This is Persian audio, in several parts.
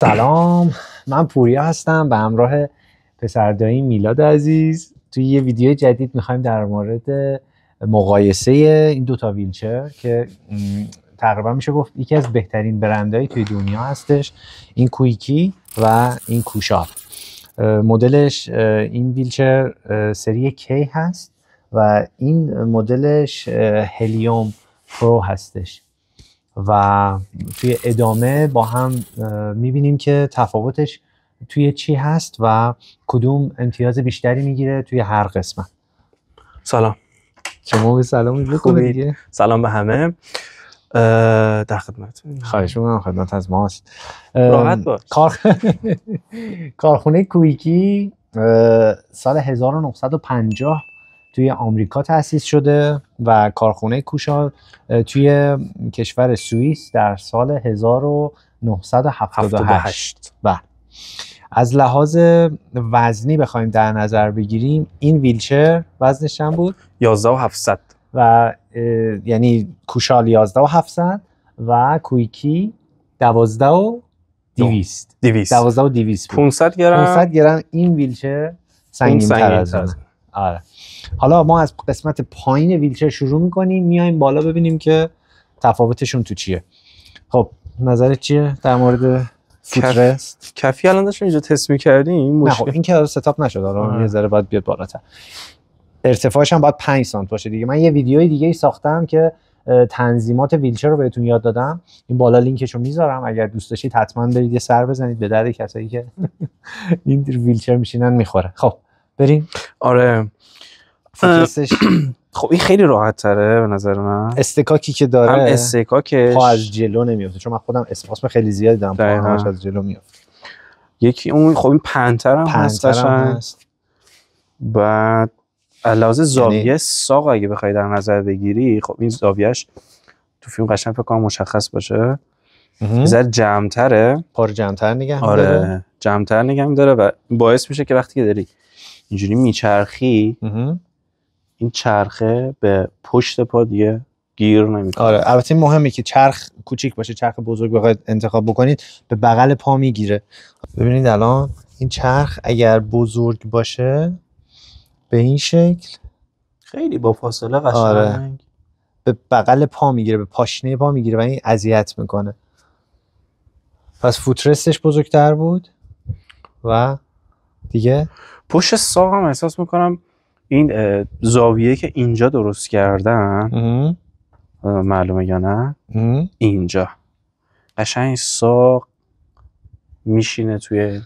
سلام. من پوریا هستم به همراه پسردایی میلاد عزیز. توی یه ویدیو جدید می‌خوایم در مورد مقایسه این دوتا ویلچر که تقریبا میشه گفت یکی از بهترین برندهایی توی دنیا هستش این کویکی و این کوشال مدلش این ویلچر سری کی هست و این مدلش هلیوم پرو هستش. و توی ادامه با هم می‌بینیم که تفاوتش توی چی هست و کدوم امتیاز بیشتری می‌گیره توی هر قسمت. سلام. شما به سلام دیگه. سلام به همه. در خدمت خواهش می‌کنم خدمت از ماست. راحت باش. کار... کارخونه کویکی سال 1950 توی آمریکا تأسیس شده و کارخونه کوشا توی کشور سوئیس در سال 1978 و از لحاظ وزنی بخوایم در نظر بگیریم این ویلچر وزنش چند بود؟ 11 و 700 و یعنی کوشال 11 و 700 و کویکی 12 و 200 200 12 و 200 بود. 500 گرم. 500 گرم این ویلچر سنگین تر از. آره. حالا ما از قسمت پایین ویلچر شروع می‌کنیم میایم بالا ببینیم که تفاوتشون تو چیه. خب نظرت چیه در مورد فوترست؟ کفی الان داشتیم اینجا تست می‌کردیم نه خب این که ستاپ نشد حالا یه ذره باید بیاد بالاتر. ارتفاعش هم باید 5 سانت باشه دیگه. من یه ویدیوی دیگه ای ساختم که تنظیمات ویلچر رو بهتون یاد دادم. این بالا لینکش رو می‌ذارم اگر دوست داشتید حتما برید یه سر بزنید به درد کسایی که این ویلچر میشینن می‌خوره. خب بریم. آره. فوترستش خب این خیلی راحت تره به نظر من. استکاکی که داره هم استکاکش. پا از جلو نمیفته چون من خودم اسم خیلی زیادی دارم. پاهاش از جلو میفته یکی اون خب این پنتر هم هست. بعد زاویه یعنی- ساق اگه بخوای در نظر بگیری خب این زاویهش تو فیلم قشنگ فکر کنم مشخص باشه. ذره جمع‌تره. پا رو جمع‌تر نگه. آره جمع‌تر نگه داره و باعث میشه که وقتی که داری اینجوری میچرخی مهم. این چرخه به پشت پا دیگه گیر نمی‌کنه. آره البته مهمه که چرخ کوچیک باشه چرخ بزرگ بخواید انتخاب بکنید به بغل پا می‌گیره. ببینید الان این چرخ اگر بزرگ باشه به این شکل خیلی با فاصله قشنگ. آره. به بغل پا می‌گیره به پاشنه پا می‌گیره و این اذیت می‌کنه. پس فوترستش بزرگتر بود و دیگه پشت ساق هم احساس می‌کنم این زاویه که اینجا درست کردن معلومه یا نه. اینجا. قشنگ ساق میشینه توی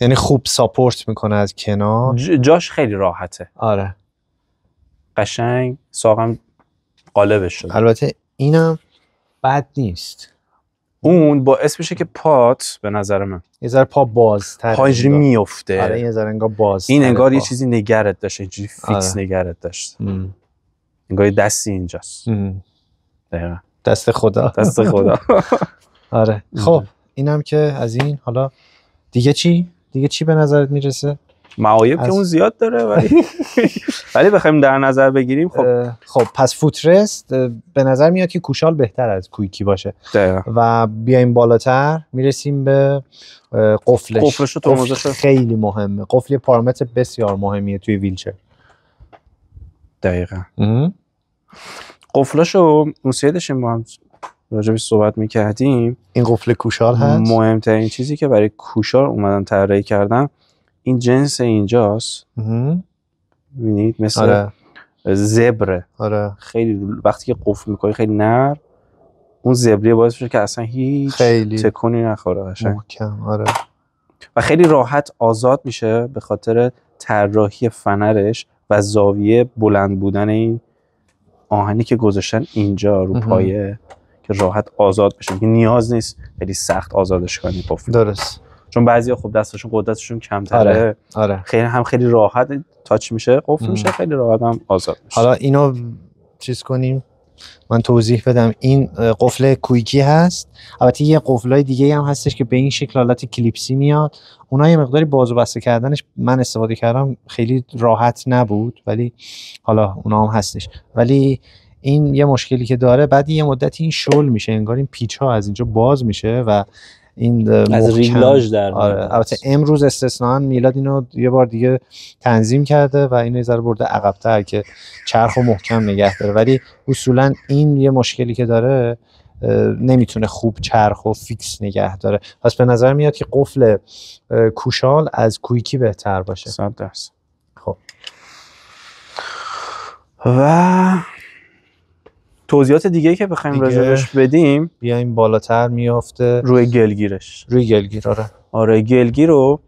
یعنی خوب ساپورت می‌کنه از کنار؟ جاش خیلی راحته. آره. قشنگ ساقم قالبش شده. البته اینم بد نیست. اون باعث میشه که پات به نظر من. یه ذره پا بازتر پا اینجوری. میفته آره یه ذره انگار باز این انگار یه چیزی نگرت داشته اینجوری فیکس آره. نگرت داشته. انگار یه دستی اینجاست. دقیقا. دست خدا. دست خدا. آره. خب اینم که از این حالا دیگه چی؟ دیگه چی به نظرت می‌رسه؟ معایب که اون زیاد داره ولی ولی بخوایم در نظر بگیریم خب. خب پس فوترست به نظر میاد که کوشال بهتر از کویکی باشه. دقیقا. و بیایم بالاتر می‌رسیم به قفلش. قفلش و قفل. خیلی مهمه. قفل پارامتر بسیار مهمیه توی ویلچر. دقیقا. قفلاشو اون سری داشتیم با هم راجبش صحبت می‌کردیم. این قفل کوشال هست؟ مهمترین چیزی که برای کوشار اومدن طراحی کردن این جنس اینجاست. مهم. ببینید مثل آره. زبره. آره. خیلی وقتی که قفل می‌کنی خیلی نر. اون زبریه باعث میشه که اصلا هیچ خیلی. تکونی نخوره محکم آره. و خیلی راحت آزاد میشه به خاطر طراحی فنرش و زاویه بلند بودن این آهنی که گذاشتن اینجا رو. پایه که راحت آزاد بشه. که نیاز نیست خیلی سخت آزادش کنی قفل درست. چون بعضیا خب دستشون قدرتشون کمتره. آره آره. خیلی هم خیلی راحت تاچ میشه. قفل. میشه خیلی راحت هم آزاد میشه. حالا اینو چیز کنیم. من توضیح بدم. این قفل کویکی هست. البته یه قفلای دیگه هم هستش که به این شکل حالت کلیپسی میاد. اونها یه مقداری باز و بسته کردنش من استفاده کردم. خیلی راحت نبود ولی حالا اونا هم هستش. ولی این یه مشکلی که داره بعد یه مدتی این شل میشه. انگار این پیچ ها از اینجا باز میشه و این از رگلاژ در آره. البته امروز استثنا میلاد اینو یه بار دیگه تنظیم کرده و اینو یه ذره برده عقبتر که چرخ و محکم نگه داره. ولی اصولا این یه مشکلی که داره نمی‌تونه خوب چرخ و فیکس نگه داره. پس به نظر میاد که قفل Küschall از Quickie بهتر باشه. صد درصد. خب. و توضیحات دیگه که بخوایم. راجبش بدیم بیایم بالاتر میافته روی گلگیرش روی گلگیر آره آره گلگیر رو.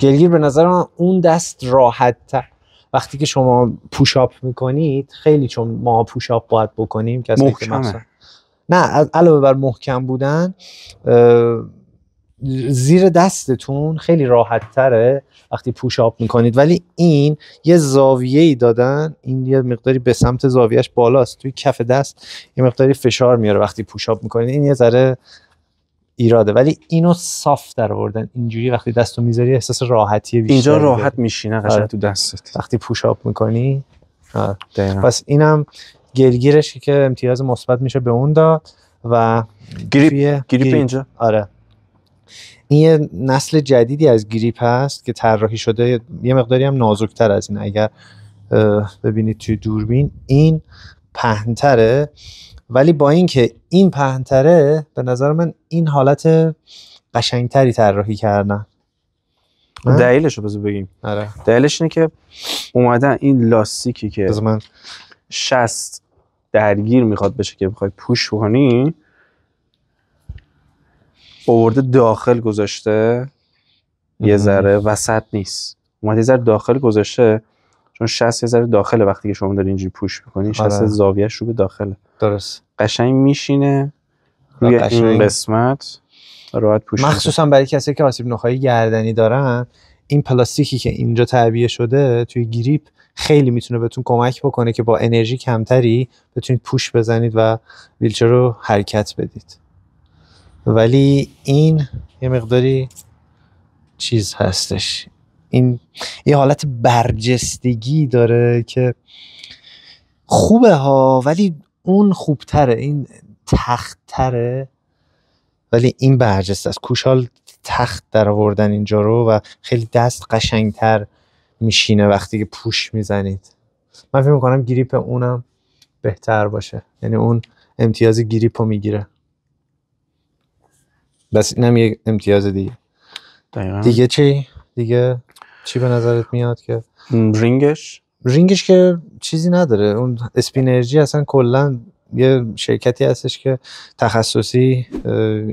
گلگیر به نظر من اون دست راحت تر وقتی که شما پوشاپ می‌کنید خیلی چون ما پوشاپ باید بکنیم کسی که محکمه. مثلا نه علاوه بر محکم بودن زیر دستتون خیلی راحت تره وقتی پوشاپ می‌کنید. ولی این یه زاویه ای دادن این یه مقداری به سمت زاویهش بالاست. توی کف دست یه مقداری فشار میاره وقتی پوشاپ می‌کنید. این یه ذره ایراده. ولی اینو صاف در آوردن اینجوری وقتی دستو می‌ذاری احساس راحتی بیشتری اینجا. راحت میشینه قشنگ آره. تو دستت. وقتی پوشاپ می‌کنی دقیقاً. پس اینم گلگیرش که امتیاز مثبت میشه به اون داد و گریپ گریپ. اینجا. آره. این یه نسل جدیدی از گریپ هست که طراحی شده. یه مقداری هم نازکتر از این. اگر ببینید توی دوربین این پهنتره. ولی با اینکه این پهنتره به نظر من این حالت قشنگتری طراحی کردن؟ دلیلش رو بذار بگیم. آره. دلیلش اینه که اومدن این لاستیکی که من. شست درگیر می‌خواد بشه که بخوای پوش کنی اوورده داخل گذاشته. یه ذره وسط نیست. اومده یه ذره داخل گذاشته. چون شست یه ذره داخله وقتی که شما داری اینجوری پوش می‌کنی شست آره. زاویهش رو به داخله. درست. قشنگ میشینه روی قشنگ. این قسمت راحت پوش. مخصوصا برای کسی که آسیب نخایی گردنی دارن این پلاستیکی که اینجا تعبیه شده توی گریپ خیلی می‌تونه بهتون کمک بکنه که با انرژی کمتری بتونید پوش بزنید و ویلچر رو حرکت بدید. ولی این یه مقداری چیز هستش. این یه حالت برجستگی داره که خوبه ها ولی اون خوبتره این تختتره ولی این برجسته است. کوشال تخت در آوردن اینجا رو و خیلی دست قشنگتر میشینه وقتی که پوش می‌زنید. من فکر می‌کنم گریپ اونم بهتر باشه. یعنی اون امتیاز گریپ رو می‌گیره. بس اینم یه امتیاز دیگه. دقیقاً. دیگه چی؟ دیگه چی به نظرت میاد که؟ رینگش؟ رینگش که چیزی نداره. اون اسپینرژی اصلا کلا یه شرکتی هستش که تخصصی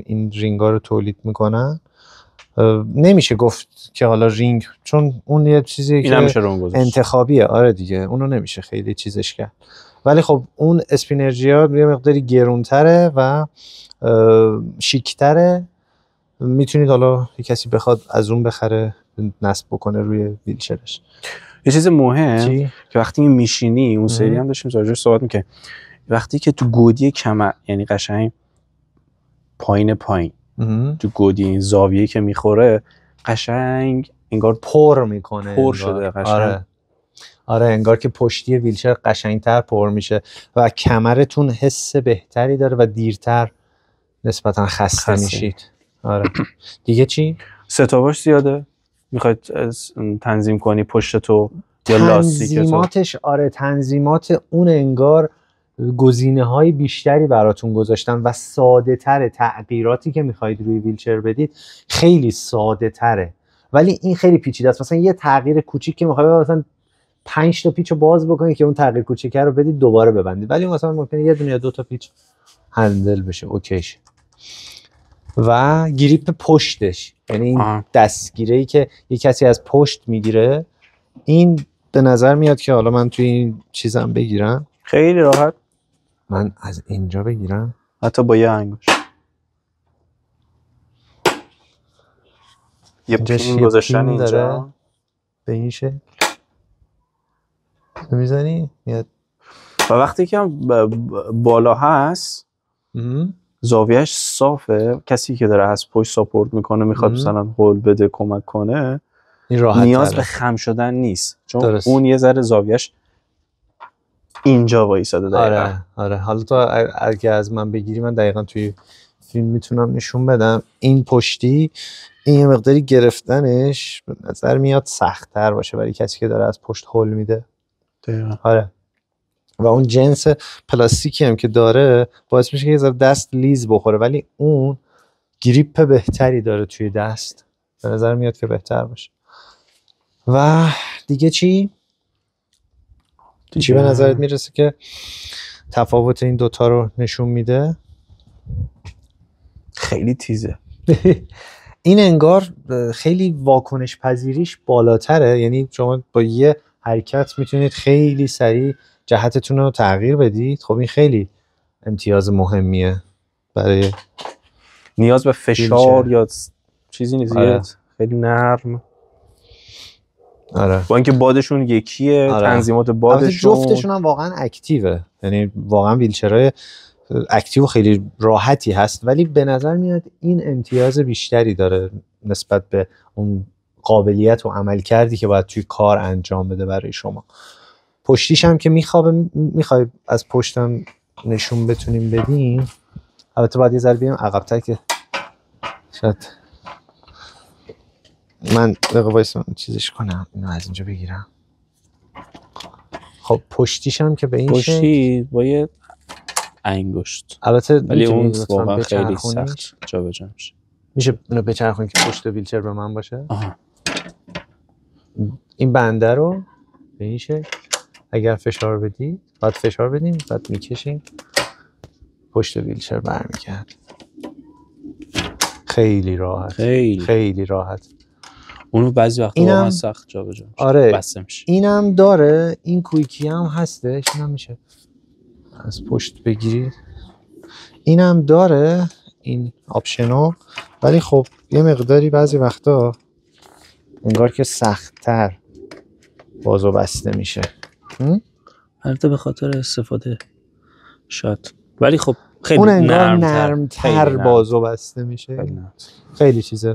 این رینگا رو تولید می‌کنن. نمیشه گفت که حالا رینگ چون اون یه چیزی که انتخابیه آره دیگه اونو نمیشه خیلی چیزش کرد ولی خب اون اسپینرژی ها یه مقداری گرونتره و شیکتره می‌تونید حالا یه کسی بخواد از اون بخره نصب بکنه روی ویلچرش یه چیز مهم چی؟ که وقتی میشینی اون سری. هم داشتیم راجعش صحبت می‌کنیم وقتی که تو گودی کمر یعنی قشنگ پایین پایین. تو گودی این زاویه که می‌خوره قشنگ انگار پر می‌کنه پر انگار. شده قشنگ. آره. آره انگار که پشتی ویلچر قشنگتر پر میشه و کمرتون حس بهتری داره و دیرتر نسبتا خسته, خسته. میشید. آره. دیگه چی؟ ستاباش زیاده. می‌خواید از- تنظیم کنی پشت تو یا تنظیماتش آره تنظیمات اون انگار گزینه های بیشتری براتون گذاشتن و ساده تره تغییراتی که می‌خواید روی ویلچر بدید خیلی ساده تره ولی این خیلی پیچیده است. مثلا یه تغییر کوچیک که می‌خواید مثلا پنج تا پیچ رو باز بکنید که اون تغییر کوچیکه رو بدید دوباره ببندید. ولی مثلا ممکنه یه دونه یا دو تا پیچ هندل بشه. اوکیش. و گریپ پشتش. یعنی این. دستگیره ای که یه کسی از پشت می‌گیره. این به نظر میاد که حالا من توی این چیزم بگیرم. خیلی راحت. من از اینجا بگیرم حتی با یه انگوش یه پین گذاشتن اینجا داره. به این شکل می‌زنی میاد و وقتی که ب- ب- بالا هست. زاویهش صافه کسی که داره از پشت ساپورت می‌کنه می‌خواد. مثلا هول بده کمک کنه این راحت نیاز. به خم شدن نیست چون درست. اون یه ذره زاویهش اینجا وایساده دقیقا. آره آره. حالا تو اگه از من بگیری من دقیقا توی فیلم می‌تونم نشون بدم. این پشتی این یه مقداری گرفتنش به نظر میاد سختتر باشه برای کسی که داره از پشت هل میده. دقیقا. آره. و اون جنس پلاستیکی هم که داره باعث میشه که یه دست لیز بخوره ولی اون گریپ بهتری داره توی دست. به نظر میاد که بهتر باشه. و دیگه چی؟ چی به نظرت می‌رسه که تفاوت این دوتا رو نشون میده؟ خیلی تیزه این انگار خیلی واکنش پذیریش بالاتره یعنی شما با یه حرکت می‌تونید خیلی سریع جهتتون رو تغییر بدید خب این خیلی امتیاز مهمیه برای نیاز به فشار. یا چیزی نیست آره. خیلی نرم آره. با اینکه بادشون یکیه آره. تنظیمات بادشون. جفتشون هم واقعا اکتیوه. یعنی واقعا ویلچرهای اکتیو خیلی راحتی هست ولی به نظر میاد این امتیاز بیشتری داره نسبت به اون قابلیت و عمل کردی که باید توی کار انجام بده برای شما. پشتیش هم که میخوابه می‌خوای از پشتم نشون بتونیم بدیم. البته باید یه ذره بیام عقبتر که شاید من دقیقه چیزش کنم اینو از اینجا بگیرم. خب پشتیش هم که به این شکل پشتی با یه انگشت. البته ولی اون واقعا خیلی؟ سخت جابجا میشه. میشه اینو بچرخونی که پشت ویلچر به من باشه؟ آها. این بنده رو به این شکل اگر فشار بدی بعد فشار بدیم بعد می‌کشیم. پشت ویلچر برمیگرد خیلی راحت. خیلی. خیلی راحت. اونو بعضی وقتا اینم- واقعا سخت جابجا میشه. آره. بسته میشه. اینم داره این کویکی هم هستش اینم میشه. از پشت بگیرید اینم داره این آپشنو. ولی خب یه مقداری بعضی وقتا انگار که سختتر باز و بسته میشه. البته به خاطر استفاده شاید. ولی خب خیلی اون انگار نرمتر نرمتر خیلی باز و بسته میشه. خیلی. خیلی چیز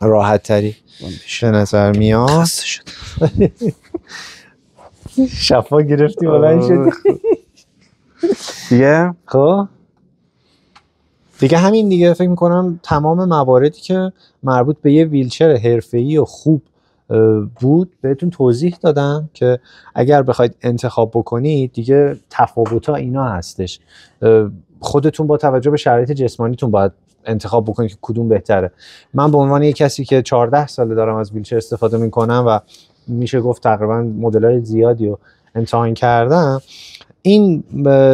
راحت تری به نظر میاد. شفا گرفتی بلند شدی. دیگه؟ خب. دیگه همین دیگه فکر می‌کنم تمام مواردی که مربوط به یه ویلچر حرفه‌ای و خوب بود بهتون توضیح دادم که اگر بخواید انتخاب بکنید دیگه تفاوت اینا هستش. خودتون با توجه به شرایط جسمانیتون باید انتخاب بکنید که کدوم بهتره. من به عنوان یک کسی که 14 ساله دارم از ویلچر استفاده می‌کنم و میشه گفت تقریبا مدل زیادی رو امتحان کردم این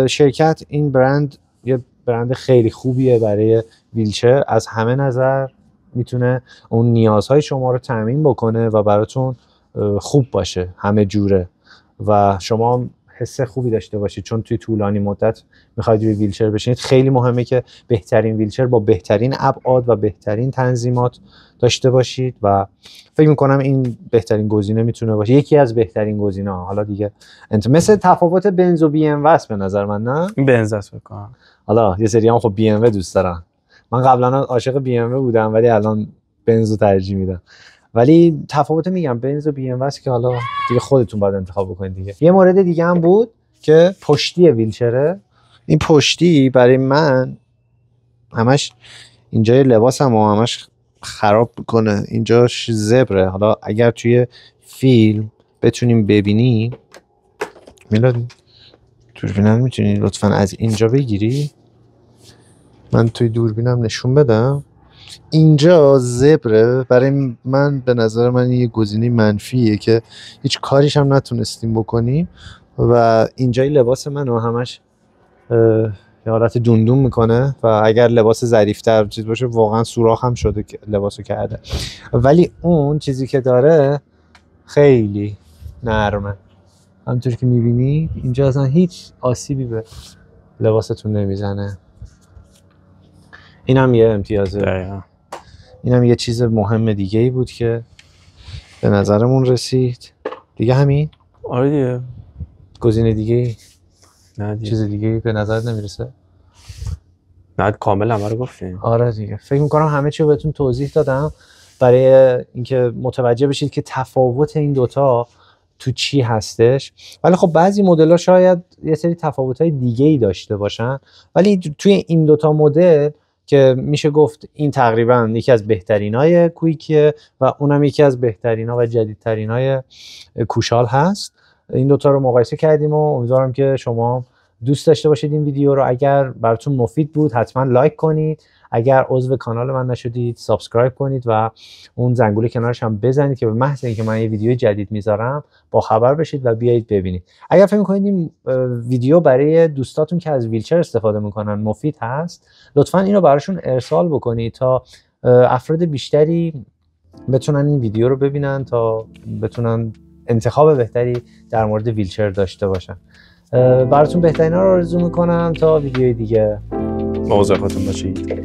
شرکت این برند یه برند خیلی خوبیه برای ویلچر. از همه نظر می‌تونه اون نیازهای شما رو تامین بکنه و براتون خوب باشه همه جوره. و شما حس خوبی داشته باشید چون توی طولانی مدت می‌خواید روی ویلچر بشینید. خیلی مهمه که بهترین ویلچر با بهترین ابعاد و بهترین تنظیمات داشته باشید و فکر می‌کنم این بهترین گزینه می‌تونه باشه. یکی از بهترین گزینه ها حالا دیگه انت مثل تفاوت بنز و بی ام به نظر من نه؟ این بنزس بکنم حالا یه سری هم خب بی ام دوست دارن. من قبلا عاشق بی ام بودم ولی الان بنز رو ترجیح میدم. ولی تفاوت میگم بنز و بی ام که حالا دیگه خودتون باید انتخاب بکنید دیگه. یه مورد دیگه هم بود که پشتی ویلچره. این پشتی برای من همش اینجا لباسم و همش خراب می‌کنه اینجاش زبره. حالا اگر توی فیلم بتونیم ببینیم میلاد دوربینم می‌تونی لطفا از اینجا بگیری؟ من توی دوربینم نشون بدم. اینجا زبره. برای من به نظر من یه گزینه منفیه که هیچ کاریش هم نتونستیم بکنیم و اینجای لباس منو همش یه حالت دوندون می‌کنه و اگر لباس ظریفتر چیز باشه واقعا سوراخ هم شده که لباسو کرده. ولی اون چیزی که داره خیلی نرمه. همونطور که می‌بینی اینجا اصلا هیچ آسیبی به لباستون نمی‌زنه. این هم یه امتیازه دقیقا. این هم یه چیز مهم دیگه ای بود که به نظرمون رسید. دیگه همین؟ آره دیگه. گزینه دیگه نه دیگه. چیز دیگه به نظر نمی‌رسه؟ نه کامل همه رو گفتیم آره دیگه. فکر می‌کنم همه چی رو بهتون توضیح دادم. برای اینکه متوجه بشید که تفاوت این دوتا تو چی هستش. ولی خب بعضی مدل ها شاید یه سری تفاوت های دیگه ای داشته باشن. ولی توی این دوتا مدل که میشه گفت این تقریبا یکی از بهترین های کویکیه و اونم یکی از بهترین ها و جدیدترین های Küschall هست. این دوتا رو مقایسه کردیم و امیدوارم که شما دوست داشته باشید این ویدیو رو. اگر براتون مفید بود حتما لایک کنید. اگر عضو کانال من نشدید subscribe کنید و اون زنگوله کنارش هم بزنید که به محض اینکه من یه ویدیو جدید می‌ذارم با خبر بشید و بیایید ببینید. اگر فکر می‌کنید این ویدیو برای دوستاتون که از ویلچر استفاده می‌کنن مفید هست لطفا اینو براشون ارسال بکنید تا افراد بیشتری بتونن این ویدیو رو ببینن تا بتونن انتخاب بهتری در مورد ویلچر داشته باشن. براتون بهترین ها رو آرزو می‌کنم تا ویدیوی دیگه. مواظب خودتون باشید.